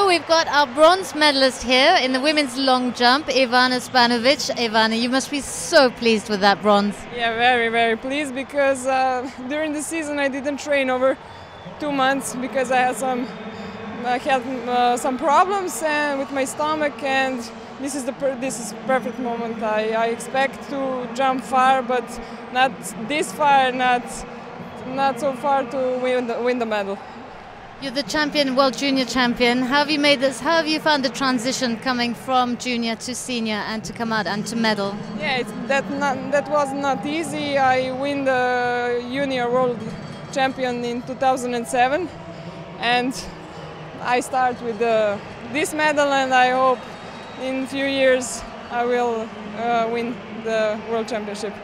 So we've got our bronze medalist here in the women's long jump, Ivana Spanovic. Ivana, you must be so pleased with that bronze. Yeah, very, very pleased because uh, during the season I didn't train over two months because I had some I had uh, some problems uh, with my stomach and this is the this is perfect moment. I, I expect to jump far, but not this far, not not so far to win the, win the medal. You're the champion, world junior champion. How have you made this? How have you found the transition coming from junior to senior and to come out and to medal? Yeah, that not, that was not easy. I win the junior world champion in 2007, and I start with the, this medal, and I hope in few years I will uh, win the world championship.